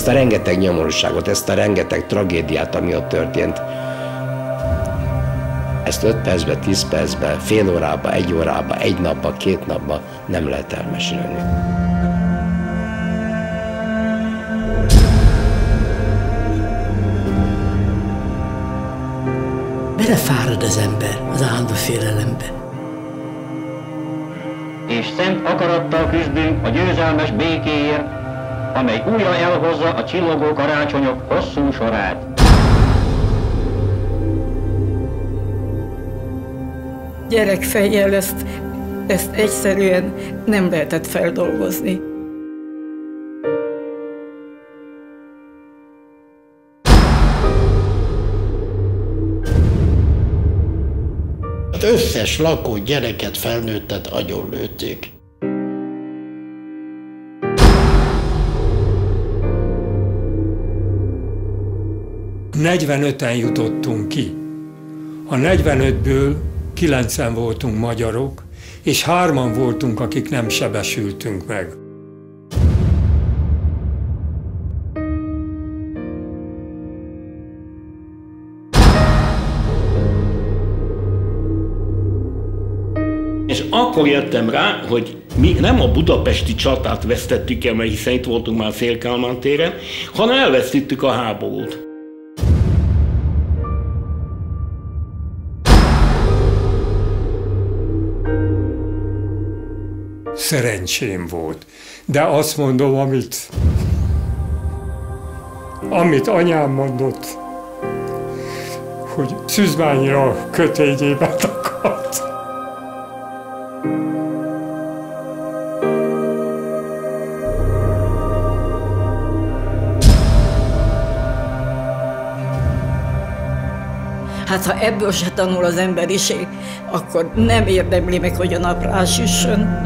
Ezt a rengeteg nyomorúságot, ezt a rengeteg tragédiát, ami ott történt, ezt 5 percbe, 10 percbe, fél órába, egy órába, egy napba, két napba nem lehet elmesélni. Belefárad az ember az állandó félelembe. És szent akarattal küzdünk a győzelmes békéért, amely újra elhozza a csillogó karácsonyok hosszú sorát. Gyerekfejjel ezt, ezt egyszerűen nem lehetett feldolgozni. Az összes lakó gyereket, felnőttet agyonlőtték. Negyvenöten jutottunk ki. A 45-ből kilencen voltunk magyarok, és hárman voltunk, akik nem sebesültünk meg. És akkor jöttem rá, hogy mi nem a budapesti csatát vesztettük el, mert hiszen itt voltunk már Szélkálmán téren, hanem elvesztettük a háborút. Szerencsém volt. De azt mondom, amit, amit anyám mondott, hogy Szűzmányra kötényébe akart. Hát ha ebből se tanul az emberiség, akkor nem érdemli meg, hogy a nap rásüssön.